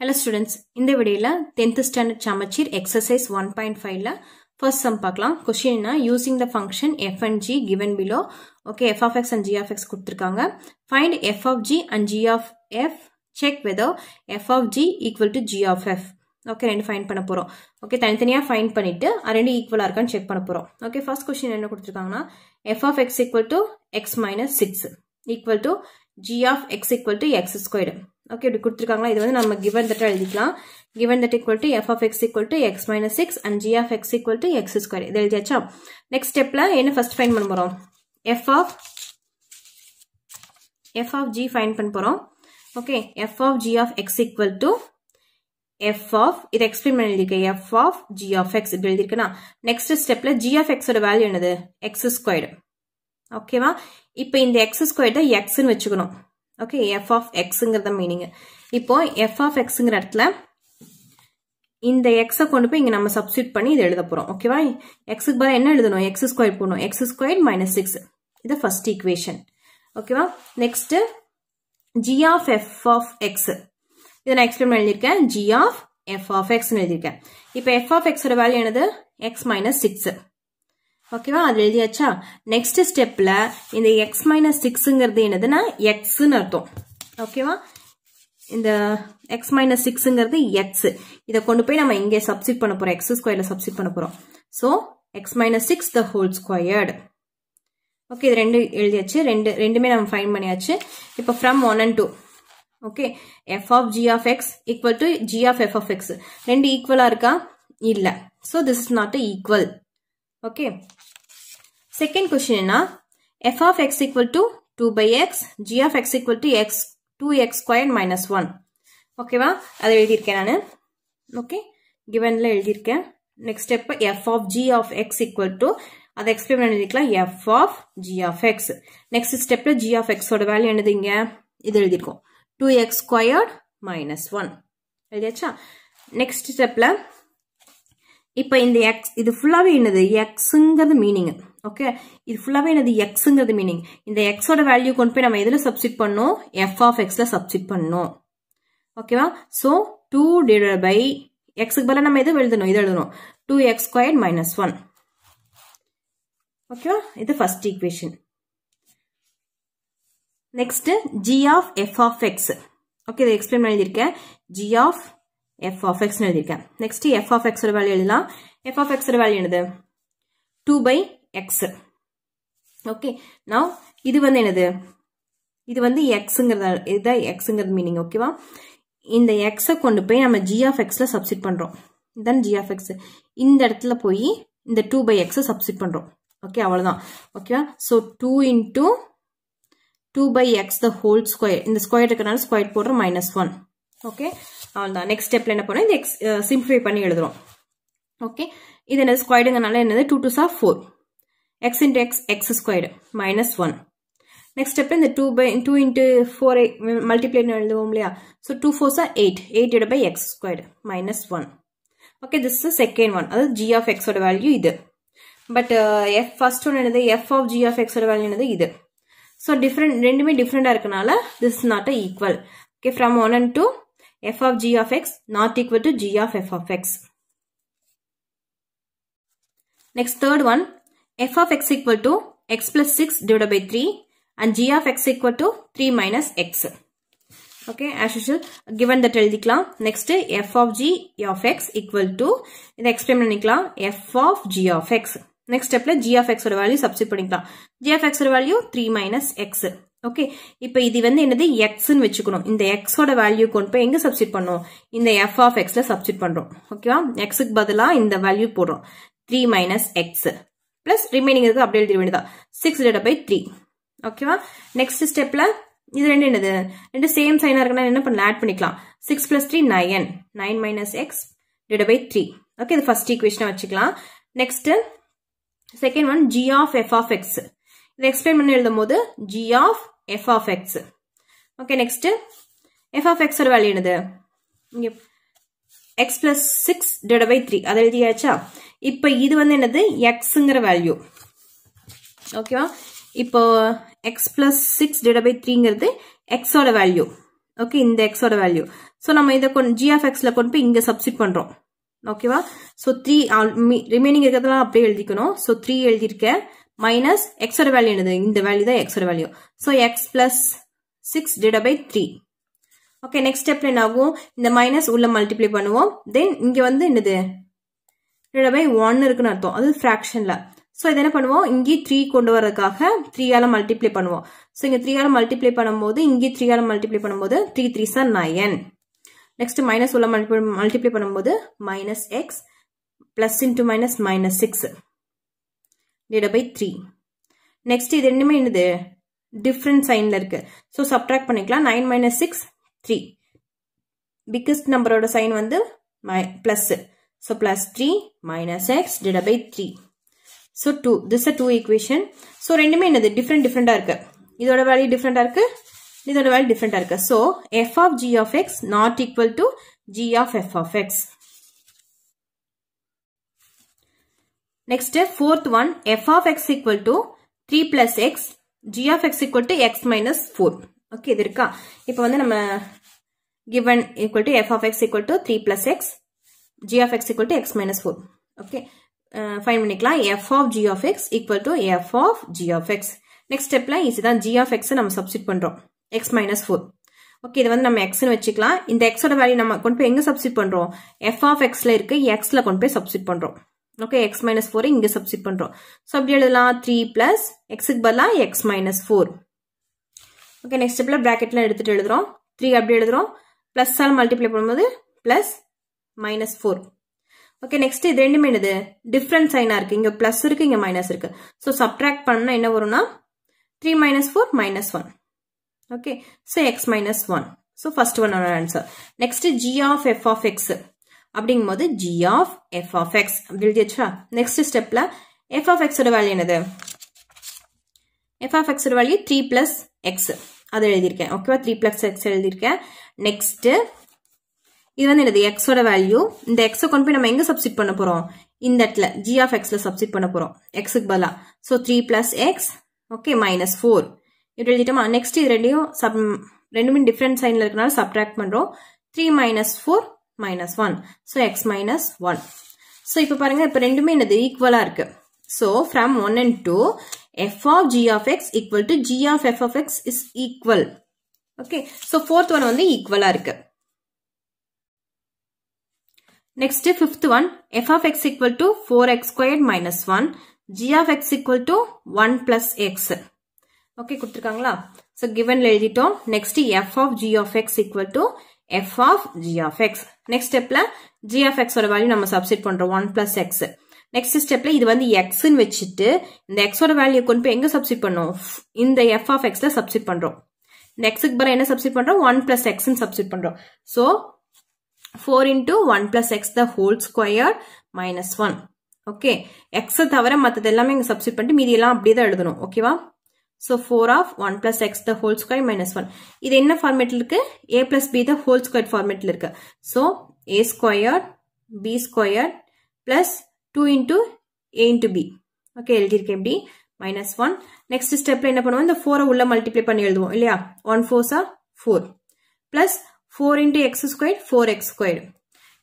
Hello students இந்த வீடியோவில் tenth standard Samacheer exercise one point ஃபைவ்ல ஃபர்ஸ்ட் சம் பார்க்கலாம். கொஸ்டின்னா using the function f and g given below okay f of x and g of x கொடுத்துருக்காங்க. Find f of g and g of f check whether f of g equal to g of f okay ரெண்டு find பண்ண போகிறோம் okay தனித்தனியாக fine பண்ணிவிட்டு ரெண்டு ஈக்குவலாக இருக்கான்னு check பண்ண போகிறோம் ஓகே ஃபர்ஸ்ட் கொஸ்டின் என்ன கொடுத்துருக்காங்கன்னா f of x equal to x minus six equal to g of x equal to x squared okay இப்படி கொடுத்துருக்காங்களா? இது வந்து நம்ம கிவன் தட்ட எழுதிக்கலாம். Given that equal to f of x equal to x minus six and g of x equal to x square இது எழுதியாச்சா? Next ஸ்டெப்பில் என்ன ஃபர்ஸ்ட் ஃபைன் பண்ண போகிறோம் f of f of g find பண்ண போகிறோம் okay f of g of x equal to f of இது explain பண்ணி f of g of x இப்படி எழுதியிருக்கேன்னா நெக்ஸ்ட் ஸ்டெப்பில் ஜி ஆஃப் எக்ஸோட வேல்யூ என்னது? எக்ஸ் ஸ்கொயர்டு ஓகேவா இப்போ இந்த எக்ஸ் தான் எக்ஸ்ன்னு வச்சுக்கணும். ஓகே எஃப் ஆஃப் எக்ஸுங்கிறத மீனிங் இப்போ எஃப் ஆஃப் எக்ஸுங்கிற இடத்துல இந்த எக்ஸை கொண்டு போய் இங்கே நம்ம சப்ஸ்டியூட் பண்ணி இதை எழுத போகிறோம் ஓகேவா எக்ஸுக்கு பதிலாக என்ன எழுதணும்? எக்ஸ் ஸ்கொயர் போடணும். எக்ஸ் ஸ்கொயர் மைனஸ் சிக்ஸ் இது ஃபர்ஸ்ட் ஈக்குவேஷன் ஓகேவா next g of f of x இதை நான் எக்ஸ்பிளைன் எழுதியிருக்கேன். ஜி ஆஃப் எஃப் ஆஃப் எக்ஸ்னு எழுதியிருக்கேன். இப்போ எஃப் ஆஃப் எக்ஸோட வேல்யூ என்னது? எக்ஸ் மைனஸ் சிக்ஸ் ஓகேவா அது எழுதியாச்சா? நெக்ஸ்ட் ஸ்டெப்ல இந்த எக்ஸ் மைனஸ் சிக்ஸுங்கிறது என்னதுன்னா எக்ஸ்ன்னு அர்த்தம். ஓகேவா இந்த எக்ஸ் மைனஸ் சிக்ஸுங்கிறது எக்ஸ் இதை கொண்டு போய் நம்ம இங்கே சப்ஸ்டிட் பண்ண போறோம். எக்ஸ் ஸ்கொயர்ல சப்ஸ்டிட் பண்ண போறோம். So x minus six the whole squared okay இது ரெண்டு எழுதியாச்சு. ரெண்டு ரெண்டுமே நம்ம ஃபைன் பண்ணியாச்சு. இப்போ from one and two okay f of g of x equal to g of f of x ரெண்டு ஈக்குவலா இருக்கா? இல்லை. So this is not equal okay second கொஸ்டின்னா f of x x equal to 2 by x g of x equal to x 2x squared minus 1 ஓகேவா அதை எழுதியிருக்கேன் நான். Okay கிவன்ல எழுதியிருக்கேன். Next step f of g of x equal to அதை explain எழுதிக்கலாம். F of g of x next ஸ்டெப்ல G of எக்ஸோட வேல்யூ என்னது இது எழுதியிருக்கோம். Two x squared minus one எழுதியாச்சா? Next ஸ்டெப்ல இப்போ இந்த எக்ஸ் இது ஃபுல்லாகவே என்னது? எக்ஸுங்கிறது மீனிங் ஓகே இது ஃபுல்லாகவே என்னது எக்ஸுங்கிறது மீனிங் இந்த எக்ஸோட வேல்யூ கொண்டு போய் நம்ம எதில் சப்ஸ்டிட் பண்ணோம்? எஃப் ஆஃப் எக்ஸில் சப்ஸ்டிட் பண்ணோம். ஓகேவா ஸோ டூ டிவைட் பை எக்ஸுக்கு பதிலாக நம்ம எது எழுதணும்? இது எழுதணும். Two x square minus one ஓகேவா இது first equation next g of f of x okay இதை எக்ஸ்பிளைன் எழுதியிருக்கேன். G of f of x எழுதியிருக்கேன். நெக்ஸ்ட் எஃப் ஆஃப் எக்ஸோட வேல்யூ எழுதலாம். எஃப் ஆஃப் எக்ஸோட வேல்யூ என்னது? டூ பை எக்ஸ் ஓகே நான் இது வந்து என்னது? இது வந்து எக்ஸுங்கிறத இதுதான் எக்ஸுங்கிறது மீனிங் ஓகேவா இந்த எக்ஸை கொண்டு போய் நம்ம ஜி ஆஃப் எக்ஸில் சப்ஸ்டிட் பண்ணுறோம் தென் ஜி ஆஃப் எக்ஸ் இந்த இடத்துல போய் இந்த டூ பை எக்ஸை சப்ஸ்டிட் பண்ணுறோம் ஓகே அவ்வளோதான் ஓகேவா so two into two by x the whole square இந்த ஸ்கொயர் இருக்கிறனால ஸ்கொயர் போடுறோம் மைனஸ் ஒன் ஓகே அவ்வளோதான் நெக்ஸ்ட் ஸ்டெப்பில் என்ன பண்ணோம்? இந்த எக்ஸ் சிம்பிளிஃபை பண்ணி எழுதுறோம். ஓகே இது என்னது? ஸ்கொயர்டுங்கனால என்னது? Two two sir four X into x x squared minus one next step இந்த two by two into four மல்டிப்ளேன்னு எழுதுவோம் இல்லையா so two four sir eight eight divide by x squared minus one okay this is second one அதாவது G of எக்ஸோட value இது but F first one என்னது F of G of எக்ஸோட value என்னது இது so different ரெண்டுமே டிஃப்ரெண்டாக இருக்கனால this not a equal okay from one and two f of g of x not equal to g of f of x. Next third one, f of x equal to x plus 6 divided by 3 and g of x equal to 3 minus x. Okay, as usual, given that எழுதிக்கலாம். Next, f of g of x equal to, இதை experiment பண்ணிக்கலாம், f of g of x. Next stepல g of x ஓட value substitute பண்ணிக்கலாம். g of x ஓட value 3 minus x. Okay இப்போ இது வந்து என்னது எக்ஸ்ன்னு வச்சுக்கணும் இந்த எக்ஸோட வேல்யூ கொண்டு போய் எங்க சப்ஸ்டிட் பண்ணோம் இந்த எஃப் ஆஃப் எக்ஸ்ல சப்ஸ்டிட் பண்றோம் ஓகேவா எக்ஸுக்கு பதிலாக இந்த வேல்யூ போடுறோம் three minus x plus remaining இருக்கு அப்படியே எழுதிட வேண்டியதான் சிக்ஸ் டிவைட் பை த்ரீ ஓகேவா நெக்ஸ்ட் ஸ்டெப்ல இது ரெண்டு என்னது? ரெண்டு சேம் சைனா இருக்குன்னா என்ன பண்ணலாம்? ஆட் பண்ணிக்கலாம். Six plus three nine nine minus x divide by three okay இது ஃபர்ஸ்ட் ஈக்குவேஷனை வச்சுக்கலாம். Next second one g of f of x இதை எக்ஸ்பிளைன் பண்ணி எழுதும் போது g of f of x okay next f of எக்ஸோட value என்னது? இங்கே x plus six divide by three அதை எழுதியாச்சா? இப்போ இது வந்து என்னது? எக்ஸுங்கிற வேல்யூ ஓகேவா இப்போ x plus six divide by த்ரீங்கிறது எக்ஸோட வேல்யூ ஓகே இந்த எக்ஸோட வேல்யூ ஸோ நம்ம இதை கொண்டு ஜி எக்ஸில் கொண்டு போய் இங்கே சப்ஸ்டிட் பண்ணுறோம் ஓகேவா ஸோ த்ரீ ரிமைனிங் இருக்கிறதெல்லாம் அப்படியே எழுதிக்கணும். ஸோ த்ரீ எழுதியிருக்கேன் மைனஸ் எக்ஸோட வேல்யூ என்னது? இந்த வேல்யூ தான் எக்ஸோட value so x plus six divide by three okay next ஸ்டெப்ல என்ன ஆகும்? இந்த மைனஸ் உள்ள மல்டிப்ளை பண்ணுவோம். தென் இங்க வந்து என்னது? டிவைட் பை ஒன் இருக்குன்னு அர்த்தம். அது ஃப்ராக்ஷன்ல ஸோ இதை என்ன பண்ணுவோம்? இங்கே த்ரீ கொண்டு வரதுக்காக த்ரீயால மல்டிப்ளை பண்ணுவோம். ஸோ இங்கே த்ரீயால மல்டிப்ளை பண்ணும்போது இங்கே த்ரீயால மல்டிப்ளை பண்ணும்போது three three sir nine next minus உள்ள மல்டிப்ளை மல்டிப்ளை பண்ணும்போது minus x plus into minus minus six divide by three next இது ரெண்டுமே என்னது? டிஃப்ரெண்ட் சைன்ல இருக்கு. ஸோ சப்ட்ராக்ட் பண்ணிக்கலாம். Nine minus six three biggest நம்பரோட சைன் வந்து plus so plus three minus x divide by three so two this uh two equation so ரெண்டுமே என்னது? டிஃப்ரெண்ட் டிஃப்ரெண்டாக இருக்கு. இதோட வேல்யூ டிஃப்ரெண்டாக இருக்கு. இதோட வேல்யூ டிஃப்ரெண்டாக இருக்கு. So f of g of x not equal to g of f of x next fourth one f of x equal to three plus x g of x equal to x minus four okay இது இருக்கா? இப்போ வந்து நம்ம given equal to f of x equal to 3 plus x g of x equal to x minus 4 okay. Uh, பண்ணிக்கலாம். F of g of x equal to f of g of x. Next stepல easy தான் g of நம்ம substitute பண்ணுறோம் x minus four okay இது வந்து நம்ம எக்ஸ்னு வச்சுக்கலாம். இந்த எக்ஸோட வேல்யூ நம்ம கொண்டு போய் எங்கே சப்ஸ்டிட் பண்ணுறோம் எஃப் ஆஃப் எக்ஸ்ல இருக்கு. எக்ஸ்ல கொண்டு போய் சப்ஸ்டிட் பண்ணுறோம் ஓகே எக்ஸ் மைனஸ் ஃபோர் இங்கே சப்ஸ்டிட் பண்ணுறோம் ஸோ அப்படி எழுதலாம். த்ரீ பிளஸ் எக்ஸுக்கு பதிலாக x minus four okay next ஸ்டெப்பில் பிராக்கெட்ல எடுத்துகிட்டு எழுதுறோம். த்ரீ அப்படி எழுதுறோம். பிளஸ் ஆல் மல்டிப்ளை பண்ணும்போது plus minus four okay next இது ரெண்டுமே என்னது? டிஃப்ரெண்ட் சைனா இருக்கு. இங்க பிளஸ் இருக்கு இங்க மைனஸ் இருக்கு. ஸோ சப்ட்ராக்ட் பண்ணா என்ன வரும்னா three minus four minus one okay so x minus one so first one answer next g of f of x அப்படிங்கும் போது g of f of x அப்படி எழுதியாச்சா? நெக்ஸ்ட் ஸ்டெப்ல எஃப் ஆஃப் எக்ஸோட வேல்யூ என்னது? எஃப் ஆஃப் எக்ஸோட value three plus X அது எழுதியிருக்கேன். ஓகேவா த்ரீ பிளஸ் எக்ஸ் எழுதியிருக்கேன். நெக்ஸ்ட் இது வந்து என்னது எக்ஸோட வேல்யூ இந்த எக்ஸை கொண்டு போய் நம்ம எங்க சப்ஸ்டிட் பண்ண போறோம்? இந்த இடத்துல ஜி ஆஃப் எக்ஸ்ல சப்ஸ்டிட் பண்ண போறோம். எக்ஸுக்கு பதிலா. So three plus x okay minus four இப்படி எழுதிட்டோமா? நெக்ஸ்ட் இது ரெண்டையும் சப் ரெண்டுமே டிஃப்ரெண்ட் சைன்ல இருக்கனால சப்ட்ராக்ட் பண்றோம். Three minus four minus one so x minus one so இப்போ பாருங்க இப்போ ரெண்டுமே என்னது ஈக்குவலா இருக்கு. So from one and two f of g of x equal to g of f of x is equal okay so fourth one வந்து ஈக்குவலா இருக்கு. Next, fifth one, f of x equal to 4x squared minus 1, g of x equal to 1 plus x. Okay, குடுத்திருக்காங்களா? So, given எழுதிட்டோம். Next, f of g of x equal to f of g of x. Next stepல g of x ஓட value நம்ம substitute பண்றோம் 1 plus x. Next ஸ்டெப்ல இது வந்து எக்ஸ்ன்னு வச்சுட்டு இந்த எக்ஸோட வேல்யூ கொண்டு போய் எங்க சப்ஸ்டிட் பண்ணோம் இந்த எஃப் ஆஃப் எக்ஸ்ல சப்ஸ்டிட் பண்றோம் இந்த எக்ஸுக்கு பதிலாக என்ன சப்ஸ்டிட் பண்றோம் ஒன் பிளஸ் எக்ஸ்ன்னு சப்ஸ்டிட் பண்றோம் so four into one plus x the whole square minus one okay எக்ஸை தவிர மற்றது எல்லாமே இங்கே சப்ஸ்டிட் பண்ணிட்டு மீதி எல்லாம் அப்படியே தான் எழுதணும். ஓகேவா so four of one plus x the whole square minus one இது என்ன ஃபார்மேட்டில் இருக்கு? A plus B the whole square ஃபார்மேட்டில் இருக்கு. So A square B square plus two into A into B okay எழுதியிருக்கேன் எப்படி மைனஸ் ஒன் நெக்ஸ்ட் ஸ்டெப்ல என்ன பண்ணுவோம்? இந்த ஃபோரை உள்ள மல்டிப்ளை பண்ணி எழுதுவோம் இல்லையா? One ஃபோர்ஸா four plus four into x square four x square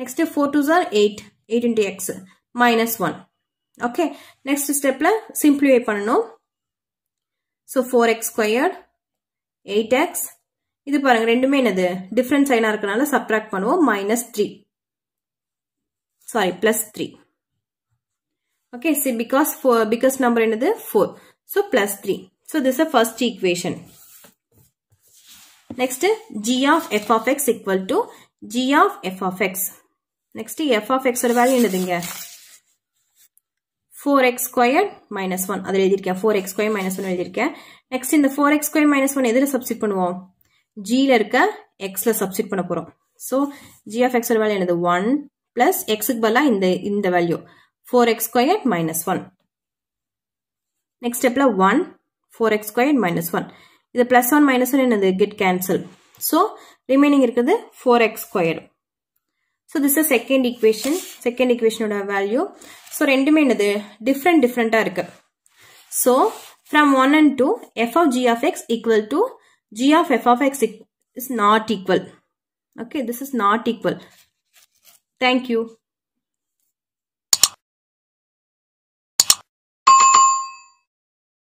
next four two sir eight eight into x minus one okay next ஸ்டெப்ல சிம்பிளிஃபை பண்ணணும். So four x square eight x இது பாருங்க ரெண்டுமே என்னது? டிஃப்ரெண்ட் சைனா இருக்கனால சப்ராக்ட் பண்ணுவோம் minus three sorry plus three okay see because for biggest number என்னது? 4 so plus 3 so this is a first equation. next g of f of x equal to g of f of x next f of x ஓட value என்னதுங்க 4x squared minus 1 அதில் எழுதியிருக்கேன் 4x squared minus 1 எழுதியிருக்கேன் next இந்த 4x squared minus 1 எதில் substitute பண்ணுவோம் g ல இருக்க x ல substitute பண்ண போறோம் so g of x ஓட வேல்யூ என்னது 1 plus x க்கு பதிலா இந்த இந்த value 4x squared minus 1. Next stepல 1, 4x squared minus 1. இது ப்ளஸ் ஒன் மைனஸ் ஒன் என்னது கெட் கேன்சல் ஸோ ரிமைனிங் இருக்குது four x square so this is second equation second ஈக்குவேஷனோட value so ரெண்டுமே என்னது டிஃப்ரெண்ட் டிஃப்ரெண்ட்டாக இருக்கு so from one and two f of g of x equal to g of f of x is not equal okay this is not equal thank you